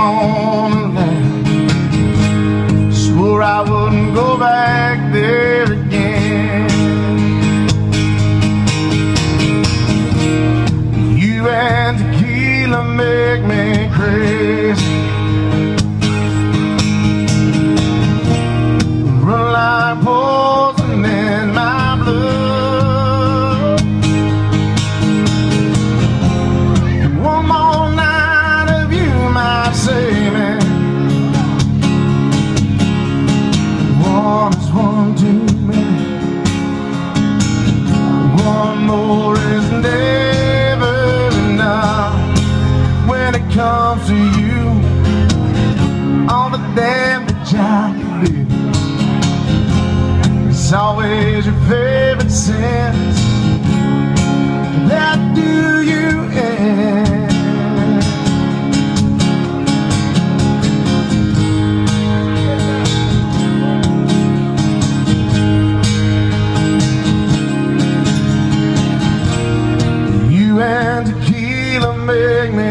come. Swore I wouldn't go back there. comes to you All the damage I can do It's always your favorite sins That do you in. You and tequila make me